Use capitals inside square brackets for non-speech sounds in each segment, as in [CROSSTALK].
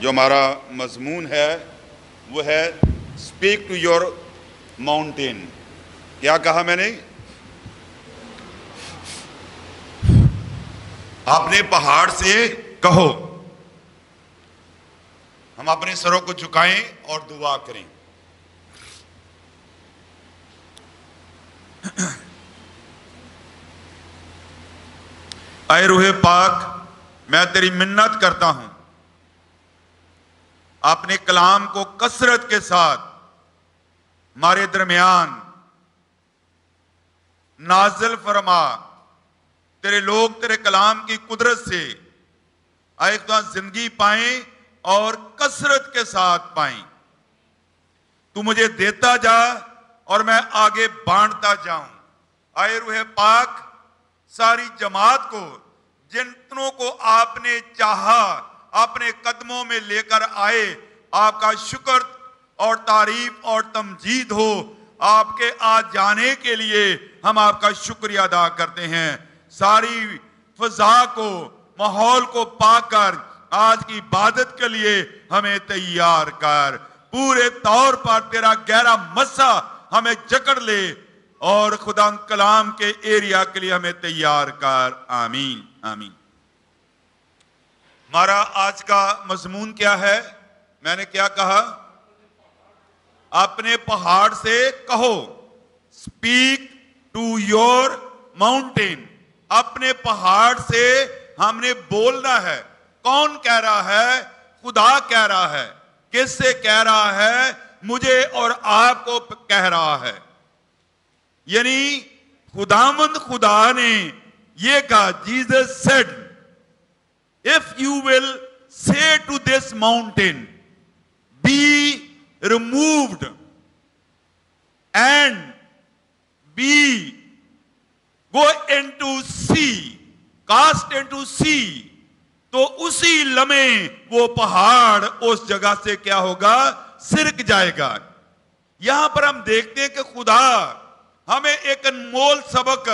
जो हमारा मजमून है, वो है स्पीक टू योर माउंटेन क्या कहा मैंने? आपने पहाड़ से कहो। हम अपने सरों को झुकाएँ और दुआ करें। [CLEARS THROAT] आए रूहे पाक, मैं तेरी मिन्नत करता हूँ। अपने कलाम को कसरत के साथ हमारे दरमियान नाजल फरमा, तेरे लोग तेरे कलाम की कुदरत से तो ज़िंदगी पाए और कसरत के साथ पाए। तू मुझे देता जा और मैं आगे बांटता जाऊँ। आए रूहे पाक, सारी जमात को जितनों को आपने चाहा अपने कदमों में लेकर आए। आपका शुक्र और तारीफ़ और तमजीद हो। आपके आ जाने के लिए हम आपका शुक्रिया अदा करते हैं। सारी फजा को, माहौल को पाकर आज की इबादत के लिए हमें तैयार कर। पूरे तौर पर तेरा गहरा मस्सा हमें जकड़ ले और खुदा कलाम के एरिया के लिए हमें तैयार कर। आमीन आमीन। हमारा आज का मजमून क्या है? मैंने क्या कहा? अपने पहाड़ से कहो स्पीक टू योर माउंटेन अपने पहाड़ से हमने बोलना है। कौन कह रहा है? खुदा कह रहा है। किससे कह रहा है? मुझे और आपको कह रहा है। यानी खुदामंद खुदा ने यह कहा Jesus said will say to this mountain be removed and be go into sea cast into sea तो उसी लमे वो पहाड़ उस जगह से क्या होगा? सिरक जाएगा। यहाँ पर हम देखते हैं कि खुदा हमें एक अनमोल सबक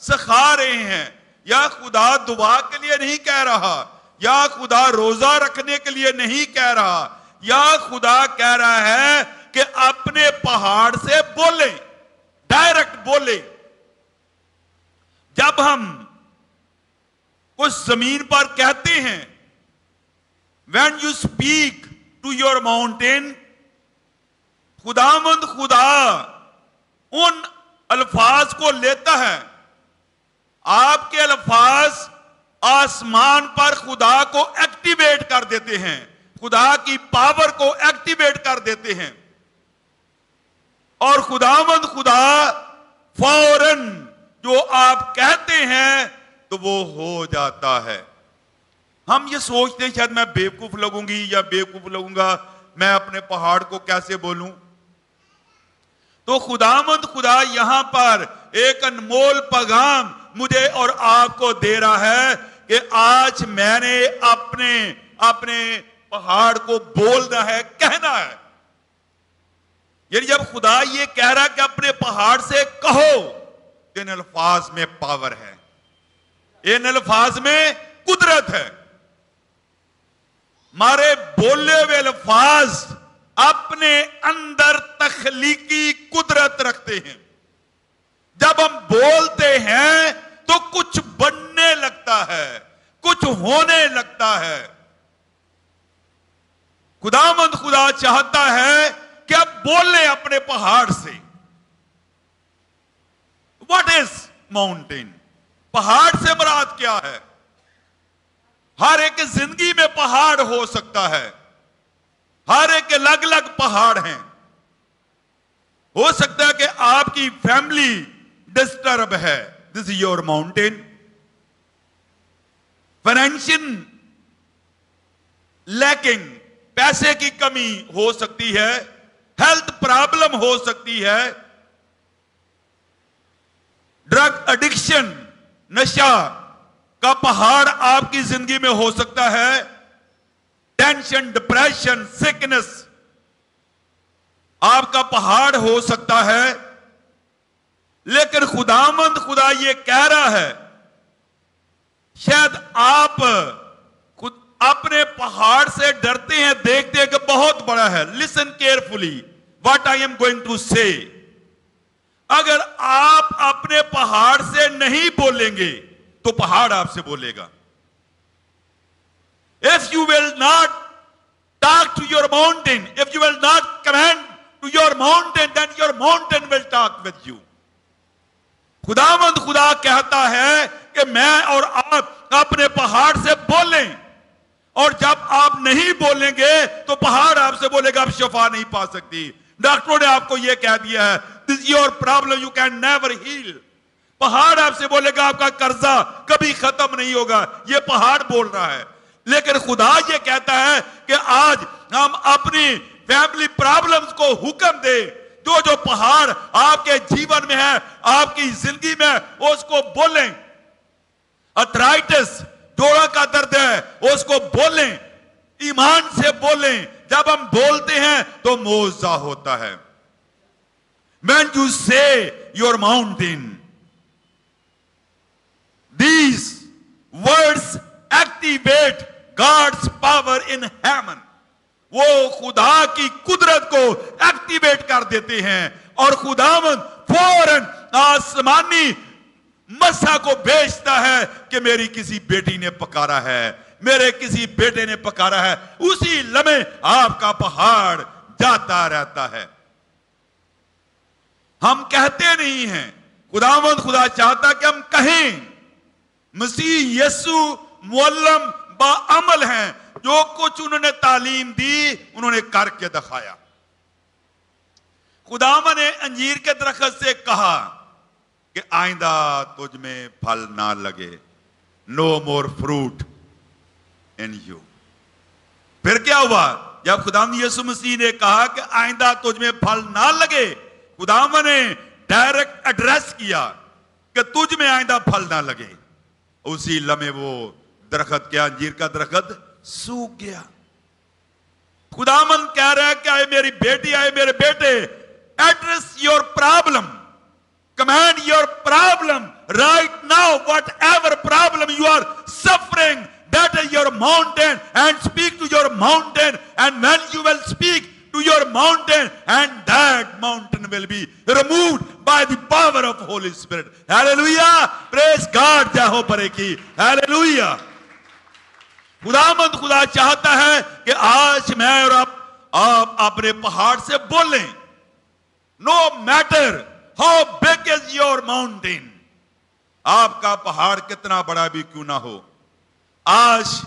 सिखा रहे हैं। या खुदा दुआ के लिए नहीं कह रहा, या खुदा रोजा रखने के लिए नहीं कह रहा, या खुदा कह रहा है कि अपने पहाड़ से बोले, डायरेक्ट बोले। जब हम उस ज़मीन पर कहते हैं when you speak to your mountain खुदामंद खुदा उन अल्फाज को लेता है आपके अल्फाज आसमान पर खुदा को एक्टिवेट कर देते हैं। खुदा की पावर को एक्टिवेट कर देते हैं। और खुदामंद खुदा फ़ौरन जो आप कहते हैं तो वो हो जाता है। हम ये सोचते हैं, शायद मैं बेवकूफ़ लगूँगी या बेवकूफ़ लगूँगा, मैं अपने पहाड़ को कैसे बोलूँ? तो खुदामंद खुदा यहाँ पर एक अनमोल पैगाम मुझे और आपको दे रहा है कि आज मैंने अपने अपने पहाड़ को बोलना है, कहना है। यानी जब खुदा ये कह रहा कि अपने पहाड़ से कहो तो इन अल्फाज में पावर है। इन अल्फाज में कुदरत है। मारे बोले हुए अल्फाज अपने अंदर तखलीकी कुदरत रखते हैं। जब हम बोलते हैं तो कुछ बनने लगता है कुछ होने लगता है। खुदामंद खुदा चाहता है कि अब बोले अपने पहाड़ से। वट इज़ माउंटेन पहाड़ से बरात क्या है? हर एक ज़िंदगी में पहाड़ हो सकता है। हर एक अलग अलग पहाड़ हैं। हो सकता है कि आपकी फैमिली डिस्टर्ब है। This is your mountain financial lacking पैसे की कमी हो सकती है हेल्थ प्रॉब्लम हो सकती है ड्रग एडिक्शन नशा का पहाड़ आपकी ज़िंदगी में हो सकता है टेंशन डिप्रेशन सिकनेस आपका पहाड़ हो सकता है, लेकिन खुदामंद खुदा ये कह रहा है शायद आप खुद अपने पहाड़ से डरते हैं, देखते हैं कि बहुत बड़ा है। Listen carefully what I am going to say अगर आप अपने पहाड़ से नहीं बोलेंगे तो पहाड़ आपसे बोलेगा। If you will not talk to your mountain if you will not command to your mountain then your mountain will talk with you खुदामंद खुदा कहता है कि मैं और आप अपने पहाड़ से बोलें। और जब आप नहीं बोलेंगे तो पहाड़ आपसे बोलेगा, आप शफा नहीं पा सकती। डॉक्टरों ने आपको यह कह दिया है this your problem you can never heal पहाड़ आपसे बोलेगा, आपका कर्जा कभी खत्म नहीं होगा। यह पहाड़ बोल रहा है। लेकिन खुदा ये कहता है कि आज हम अपनी फैमिली प्रॉब्लम्स को हुक्म दे। जो जो पहाड़ आपके जीवन में है आपकी ज़िंदगी में उसको बोलें। अथराइटिस जोड़ा का दर्द है उसको बोलें। ईमान से बोलें। जब हम बोलते हैं तो मोजा होता है। When you say your mountain, these words activate God's power in heaven. वो खुदा की कुदरत को एक्टिवेट कर देते हैं और खुदावन फ़ौरन आसमानी मसा को बेचता है कि मेरी किसी बेटी ने पकारा है, मेरे किसी बेटे ने पकारा है। उसी लम्हे आपका पहाड़ जाता रहता है। हम कहते नहीं हैं, खुदावंद खुदा चाहता कि हम कहें, मसीह यसु मुअल्लम बामल हैं। जो कुछ उन्होंने तालीम दी, उन्होंने करके दिखाया। खुदामा ने अंजीर के दरखत से कहा कि आइंदा तुझ में फल ना लगे। No more fruit in you फिर क्या हुआ? जब खुदाम यसु मसीह ने कहा कि आइंदा तुझ में फल ना लगे खुदाम ने डायरेक्ट एड्रेस किया कि तुझ में आइंदा फल ना लगे। उसी लम्हे वो दरखत क्या अंजीर का दरखत सूख गया खुदामन कह रहा है कि आए मेरी बेटी, आए मेरे बेटे address your problem command your problem right now whatever problem you are suffering that is your mountain and speak to your mountain and when you will speak to your mountain, and that mountain will be removed by the power of Holy Spirit. Hallelujah. Praise God. जाहो परे की. Hallelujah. खुदामंद खुदा चाहता है कि आज मैं और आप आप अपने पहाड़ से बोलें no matter how big is your mountain आपका पहाड़ कितना बड़ा भी क्यों ना हो। आज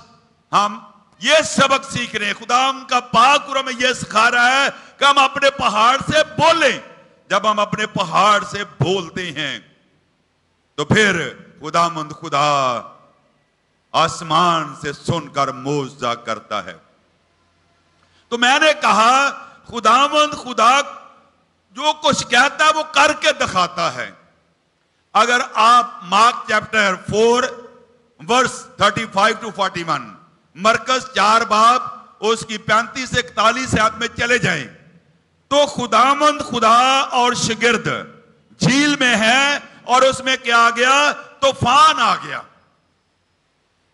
हम ये सबक सीख रहे हैं। खुदाम का पाक हमें यह सिखा रहा है कि हम अपने पहाड़ से बोलें। जब हम अपने पहाड़ से बोलते हैं तो फिर खुदामंद खुदा आसमान से सुनकर मोजा करता है। तो मैंने कहा खुदामंद खुदा जो कुछ कहता है वो करके दिखाता है। अगर आप Mark chapter four, verse thirty five to forty one, मरकज चार बाप उसकी पैंतीस से इकतालीस हाथ में चले जाएँ तो खुदामंद खुदा और शिगिर्द झील में है और उसमें क्या आ गया? तूफ़ान आ गया।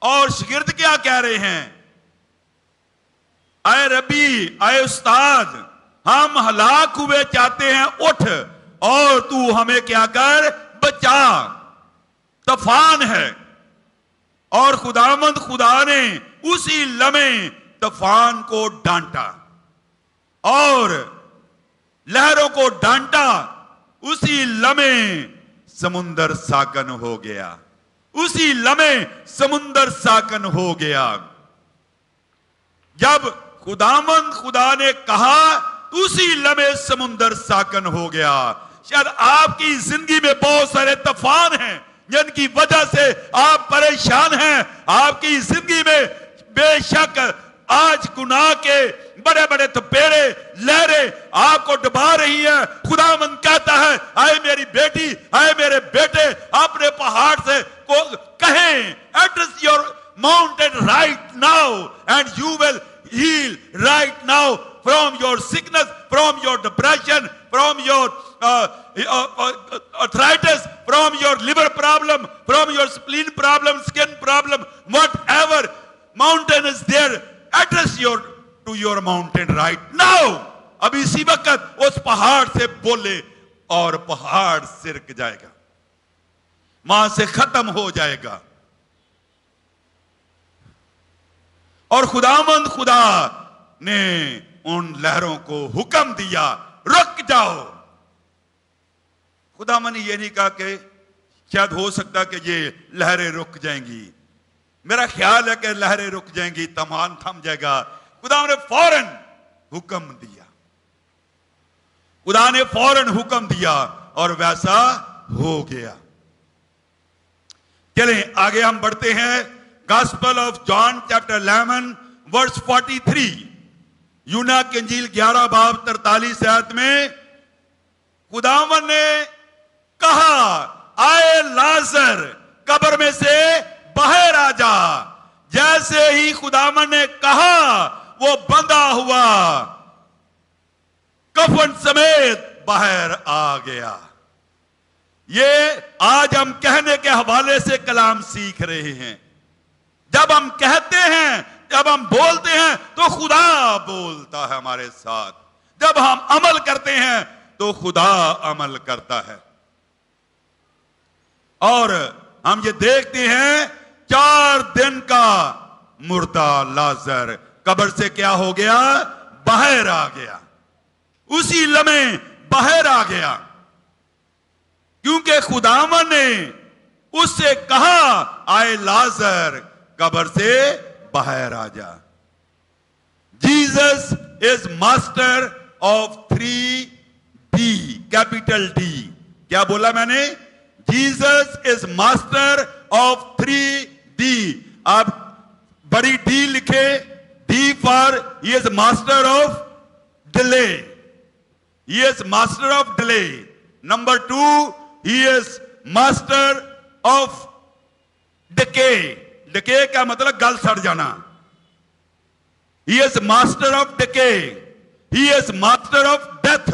और शिगिर्द क्या कह रहे हैं? आए रबी, आए उस्ताद, हम हलाक हुए चाहते हैं, उठ और तू हमें क्या कर? बचा। तफान है। और खुदामंद खुदा ने उसी लमे तफान को डांटा और लहरों को डांटा, उसी लमे समुंदर साकन हो गया। उसी लमे समुंदर साकन हो गया। जब खुदामन खुदा ने कहा, उसी लमे समुंदर साकन हो गया। शायद आपकी ज़िंदगी में बहुत सारे तूफ़ान हैं, जिनकी वजह से आप परेशान हैं। आपकी ज़िंदगी में बेशक आज गुनाह के बड़े बड़े तपेड़े लहरे आपको डुबा रही है। खुदा मन कहता है आए मेरी बेटी आए मेरे बेटे अपने पहाड़ से को कहें address your mountain right now and you will heal right now from your sickness from your depression from your arthritis, from your liver problem, from your spleen problem, skin problem, whatever mountain is there address your to your mountain right now अब इसी वक्त उस पहाड़ से बोले और पहाड़ सिरक जाएगा। वहाँ से खत्म हो जाएगा। और खुदामंद खुदा ने उन लहरों को हुक्म दिया, रुक जाओ। खुदामन ने यह नहीं कहा कि शायद हो सकता कि ये लहरें रुक जाएँगी। मेरा ख्याल है कि लहरें रुक जाएँगी तमान थम जाएगा। खुदा ने फ़ौरन हुक्म दिया। खुदा ने फ़ौरन हुक्म दिया और वैसा हो गया। चलें, आगे हम बढ़ते हैं। Gospel of John chapter 11 verse 43 यूना के अंजील 11 बाब 43 आयत में, खुदावन ने कहा, आए लाजर, कब्र में से बाहर आ जा। जैसे ही खुदावन ने कहा, वो बंधा हुआ। कफन समेत बाहर आ गया। ये आज हम कहने के हवाले से कलाम सीख रहे हैं। जब हम कहते हैं, जब हम बोलते हैं तो खुदा बोलता है हमारे साथ। जब हम अमल करते हैं तो खुदा अमल करता है। और हम ये देखते हैं चार दिन का मुर्दा लाजर। कब्र से क्या हो गया? बाहर आ गया। उसी लमे बाहर आ गया। क्योंकि खुदावन ने उससे कहा, आए लाजर, कब्र से बाहर आ जा। Jesus is master of three D, capital D. क्या बोला मैंने? Jesus is master of three D आप बड़ी डी लिखे D for is master of delay he is master of delay number two is master of decay decay का मतलब गल सड़ जाना. He is master of decay he is master of death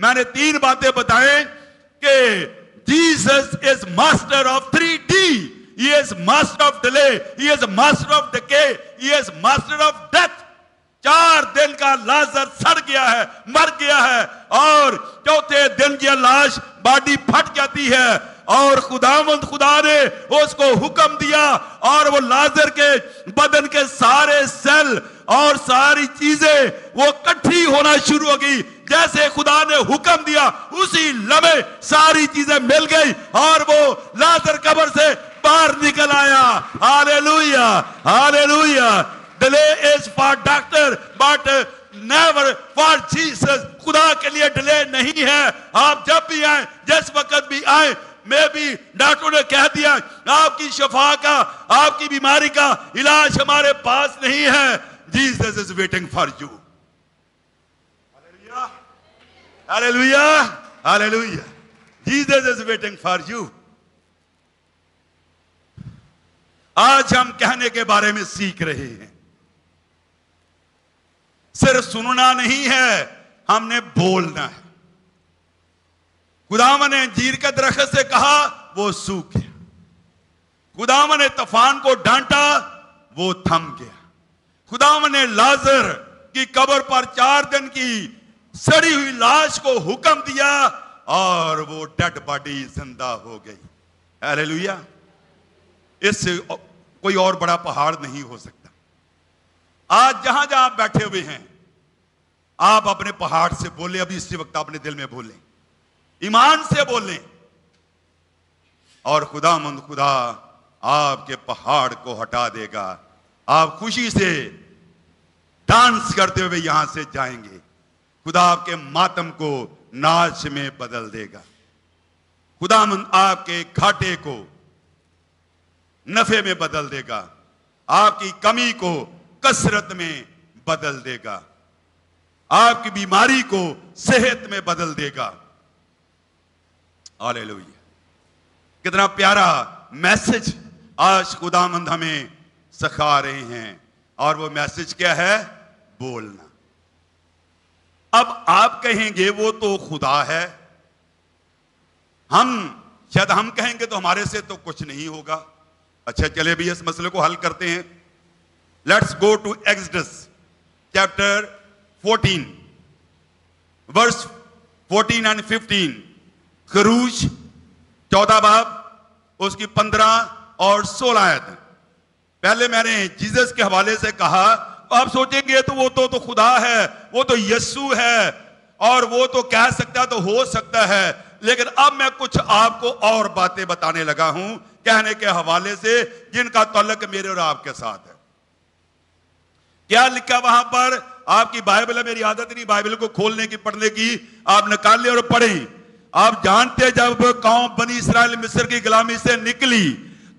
मैंने तीन बातें बताए कि Jesus is master of three D He is master of delay. He is master of decay. He is master of death. चार दिन का लाजर सड़ गया है, मर गया है, और चौथे दिन यह लाश बॉडी फट जाती है, और खुदामंद खुदा ने उसको हुक्म दिया, और वो लाजर के बदन के सारे सेल और सारी चीज़ें, वो कट्ठी होना शुरू हो गई जैसे खुदा ने हुक्म दिया, उसी लमे सारी चीज़ें मिल गई, और वो लाजर कबर से निकल आया hallelujah hallelujah delay is for doctor but never खुदा के लिए डिले नहीं है। आप जब भी आए, जिस वक्त भी आए, मैं भी डॉक्टर ने कह दिया, आपकी शफा का, आपकी बीमारी का इलाज हमारे पास नहीं है। Jesus is waiting for you Hallelujah. Hallelujah. Jesus is waiting for you. आज हम कहने के बारे में सीख रहे हैं। सिर्फ़ सुनना नहीं है, हमने बोलना है। खुदावन ने जीर के दरख्त से कहा, वो सूख गया। खुदावन ने तूफ़ान को डांटा, वो थम गया। खुदावन ने लाजर की कब्र पर चार दिन की सड़ी हुई लाश को हुक्म दिया और वो डेड बॉडी ज़िंदा हो गई। अरे इससे कोई और बड़ा पहाड़ नहीं हो सकता। आज जहाँ जहाँ आप बैठे हुए हैं, आप अपने पहाड़ से बोले, अभी इसी वक्त अपने दिल में बोले, ईमान से बोले, और खुदा मंद खुदा आपके पहाड़ को हटा देगा। आप खुशी से डांस करते हुए यहाँ से जाएँगे। खुदा आपके मातम को नाच में बदल देगा। खुदा मंद आपके घाटे को नफे में बदल देगा। आपकी कमी को कसरत में बदल देगा। आपकी बीमारी को सेहत में बदल देगा। आले कितना प्यारा मैसेज आज खुदामंद हमें सिखा रहे हैं, और वो मैसेज क्या है? बोलना। अब आप कहेंगे, वो तो खुदा है। हम, शायद हम कहेंगे तो हमारे से तो कुछ नहीं होगा। अच्छा चले भी इस मसले को हल करते हैं। Let's go to Exodus chapter 14, verse 14 and 15. खरूज चौदह बाब उसकी पंद्रह और सोलह आयत पहले मैंने जीसस के हवाले से कहा आप सोचेंगे तो वो तो तो खुदा है वो तो यस्सु है और वो तो कह सकता तो हो सकता है लेकिन अब मैं कुछ आपको और बातें बताने लगा हूँ। कहने के हवाले से जिनका तलक मेरे और आपके साथ है। क्या लिखा वहाँ पर? आपकी बाइबल है, मेरी आदत नहीं बाइबल को खोलने की, पढ़ने की। आप निकाल और पढ़ें। आप जानते जब कौम बनी इसराइल, मिस्र की गुलामी से निकली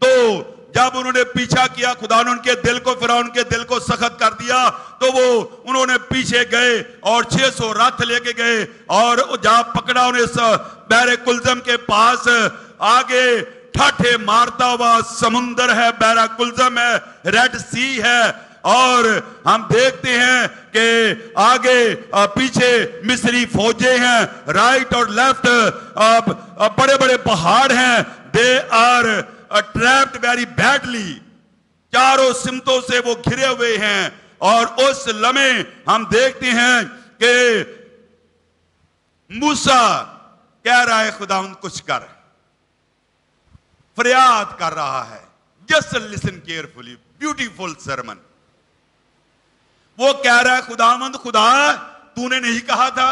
तो जब उन्होंने पीछा किया, खुदा ने उनके दिल को फिर उनके दिल को सख्त कर दिया तो वो उन्होंने पीछे गए और 600 रथ लेके गए और जहाँ पकड़ा उन्हें बैरे कुलजम के पास, आगे ठाठे मारता हुआ समुंदर है बैरा कुलजम है रेड सी है, और हम देखते हैं कि आगे पीछे मिस्री फौजे हैं राइट और लेफ़्ट बड़े बड़े पहाड़ हैं they are trapped very badly चारों सिमतों से वो घिरे हुए हैं, और उस लमे हम देखते हैं कि मूसा कह रहा है, खुदा कुछ कर। फरियाद कर रहा है। Just listen carefully beautiful sermon वो कह रहा है खुदामंद खुदा, तूने नहीं कहा था।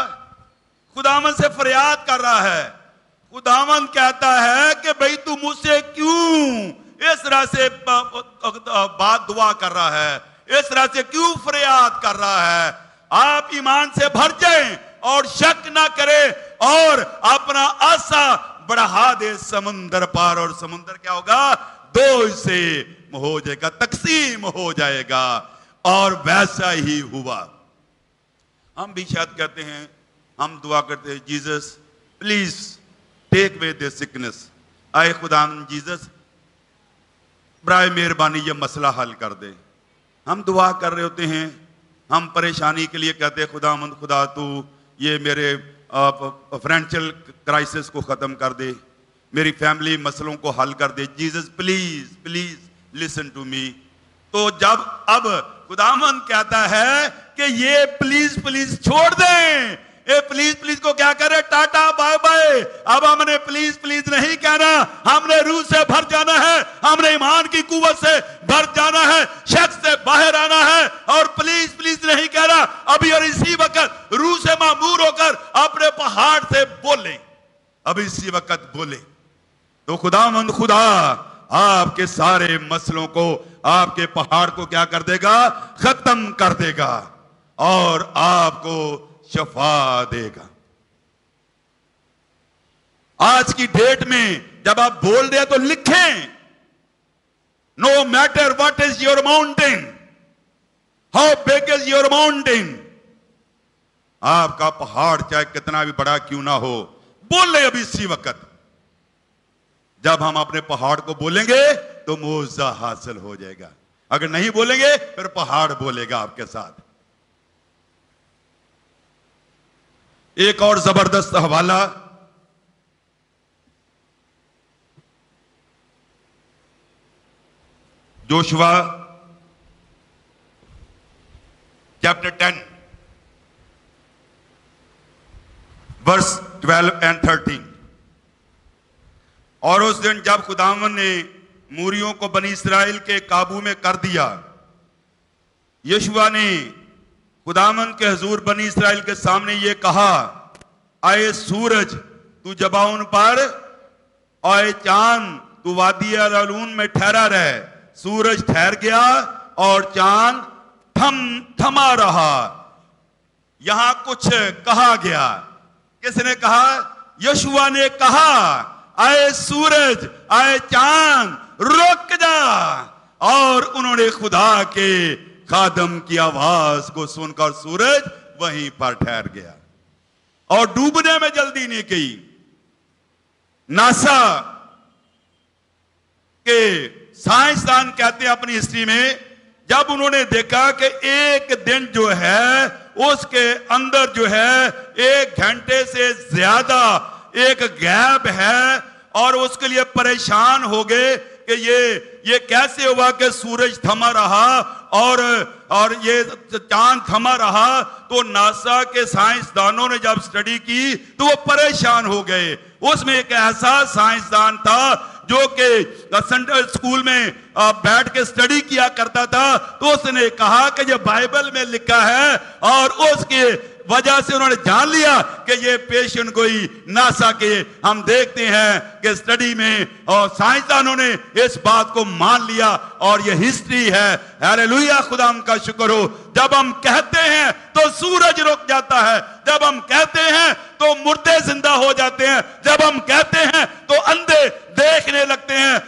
खुदामंद से फरियाद कर रहा है। खुदावन कहता है कि भाई तू मुझसे क्यों इस तरह से बात दुआ कर रहा है? इस तरह से क्यों फरियाद कर रहा है? आप ईमान से भर जाएँ और शक ना करें और अपना आशा बढ़ा दे समुंदर पार, और समुंदर क्या होगा? दो से हो जाएगा, तकसीम हो जाएगा, और वैसा ही हुआ। हम भी शायद कहते हैं, हम दुआ करते हैं, Jesus please take away the sickness आए खुदा जीसस ब्राय मेहरबानी, ये मसला हल कर दे। हम दुआ कर रहे होते हैं, हम परेशानी के लिए कहते हैं खुदा मंद खुदा तू ये मेरे फाइनेंशियल क्राइसिस को ख़त्म कर दे, मेरी फैमिली मसलों को हल कर दे। Jesus, please please, listen to me. तो जब, अब खुदामंद कहता है कि ये प्लीज़ प्लीज़ छोड़ दें। ए, प्लीज़ प्लीज़ को क्या करे? टाटा बाय बाय अब हमने प्लीज़ प्लीज़ नहीं कहना। हमने रूह से भर जाना है। हमने ईमान की कुवत से भर जाना है। शख्स से बाहर आना है। और प्लीज़ प्लीज़ नहीं कहना। अभी और इसी वक्त रूह से मामूर होकर अपने पहाड़ से बोले। अब इसी वक्त बोले तो खुदा मंद खुदा, आपके सारे मसलों को, आपके पहाड़ को क्या कर देगा? खत्म कर देगा और आपको शफा देगा। आज की डेट में जब आप बोल रहे तो लिखें no matter what is your mountain how big is your mountain आपका पहाड़ चाहे कितना भी बड़ा क्यों ना हो बोल रहे अभी इसी वक्त। जब हम अपने पहाड़ को बोलेंगे तो मुआवजा हासिल हो जाएगा। अगर नहीं बोलेंगे, फिर पहाड़ बोलेगा आपके साथ। एक और ज़बरदस्त हवाला। Joshua chapter ten, verse twelve and thirteen. और उस दिन जब खुदावन ने मूरियों को बनी इसराइल के काबू में कर दिया, यशुआ ने खुदामन के हजूर बनी इसराइल के सामने ये कहा, आए सूरज, तू जबाउन पर, आए चाँद, तू वादी अलून में ठहरा रहे। सूरज ठहर गया और चाँद थम, थमा रहा। यहाँ कुछ कहा गया। किसने कहा? यशुआ ने कहा, आए सूरज, आए चाँद, रुक जा। और उन्होंने खुदा के खादम की आवाज़ को सुनकर सूरज वहीं पर ठहर गया। और डूबने में जल्दी नहीं की नासा के साइंसदान कहते हैं अपनी हिस्ट्री में, जब उन्होंने देखा कि एक दिन जो है उसके अंदर जो है, एक घंटे से ज़्यादा एक गैप है और उसके लिए परेशान हो गए कि ये ये कैसे हुआ कि सूरज थमा रहा और और ये चाँद थमा रहा। तो नासा के साइंसदानों ने जब स्टडी की तो वो परेशान हो गए। उसमें एक ऐसा साइंसदान था जो कि सेंट्रल स्कूल में बैठ के स्टडी किया करता था तो उसने कहा कि ये बाइबल में लिखा है और उसके वजह से उन्होंने जान लिया कि ये पेशेंट कोई नासा के हम देखते हैं कि स्टडी में और साइंसदानों ने इस बात को मान लिया और ये हिस्ट्री है। अरे लुया खुदा का शुक्र हो। जब हम कहते हैं तो सूरज रुक जाता है। जब हम कहते हैं तो मुर्दे ज़िंदा हो जाते हैं। जब हम कहते हैं तो अंधे देखने लगते हैं।